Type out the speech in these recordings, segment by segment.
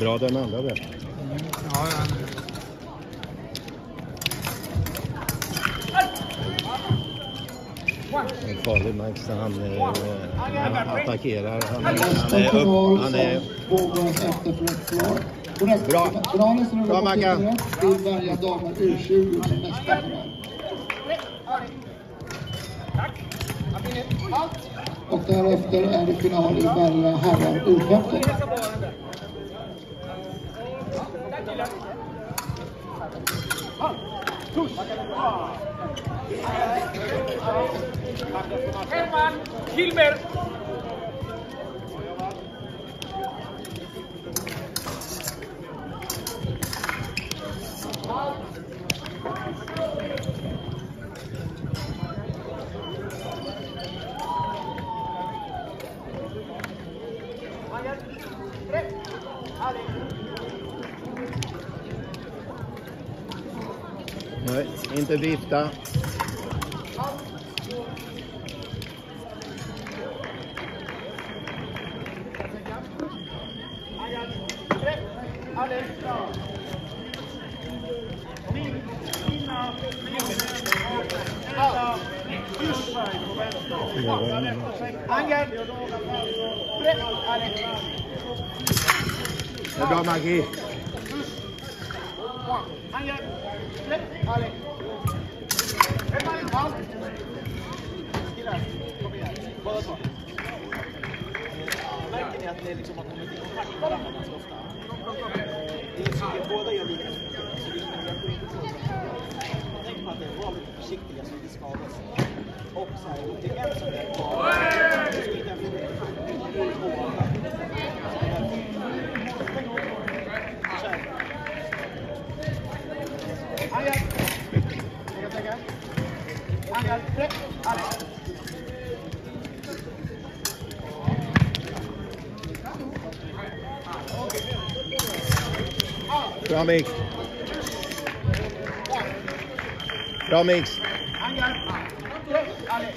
Bra den andra där. Mm, Ja, ja. Det är farlig Max när han, eh, han attackerar. Han är, han är, upp, han är Bra. Bra, Mackan. rapporterad vill välja damer U20 som nästa final. Och därefter är det final i välja herrar U15. Herman Hilmer. Nej, inte vifta. Angel. Det är bra Maggie. Angel. Ale. Killar, kom igen. Märker ni att det liksom har kommit i kontakt med varandra ganska ofta? Båda gör lika inte. Tänk på att det var lite försiktiga så det skadas. Och så här, det är en som är kvar. Bra mix. Bra mix. Angel. Tre. Alex.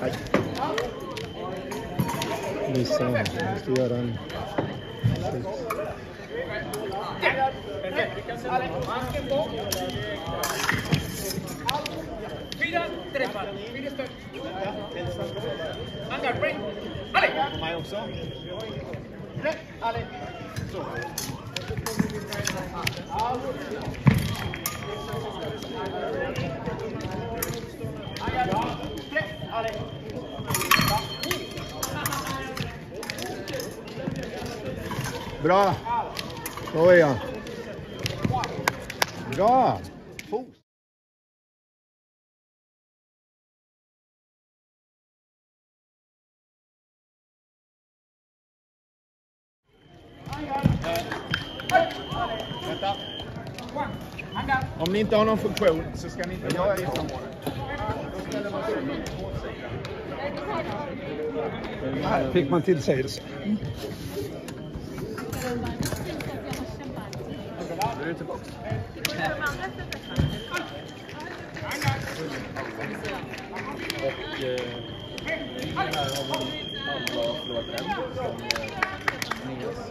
Aj. Missa. Måste göra en... Alex. Mig också. Så. Bra. Så är jag. Bra. Fot. Vänta. Om ni inte har någon funktion så ska ni inte göra det på Här fick man till sig det. Då är det tillbaka. Och eh, här har vi alla förlorat en som eh, Nias.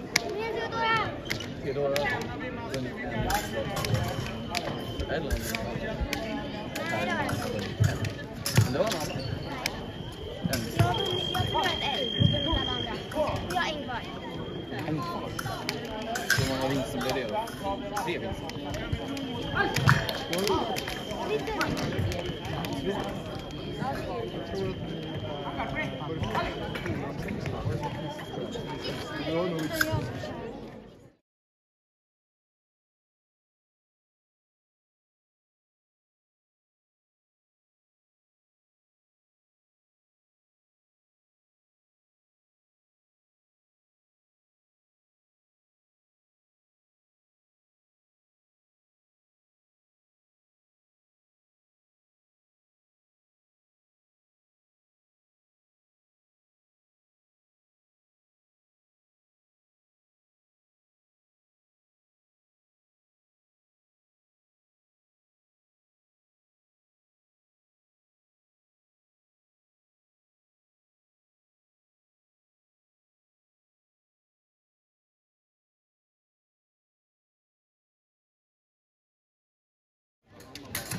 No, no.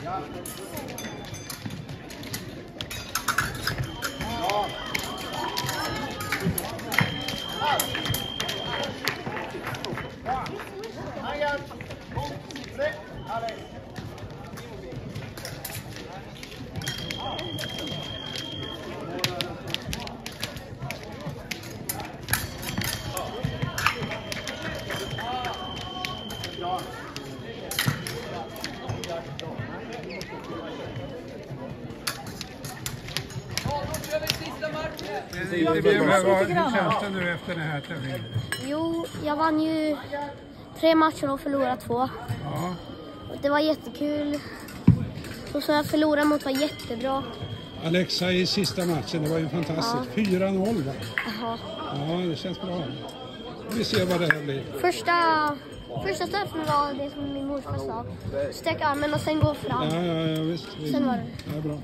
En Eller Men det var en annan. En Jag tror att en och den andra. Jag har en kvar. En kvar. Hur många vinster blir det då? Lite. Hur känns det nu efter den här tävlingen? Jo, jag vann ju tre matcher och förlorade två. Ja. Det var jättekul. Och så jag förlorade mot var jättebra. Alexa i sista matchen, det var ju fantastiskt. 4-0 va? Jaha. Ja, det känns bra. Vi ser vad det här blir. Första, första straffen var det som min morfar sa. Sträck armen och sen gå fram. Ja, ja, ja visst. Sen var det. Ja, bra.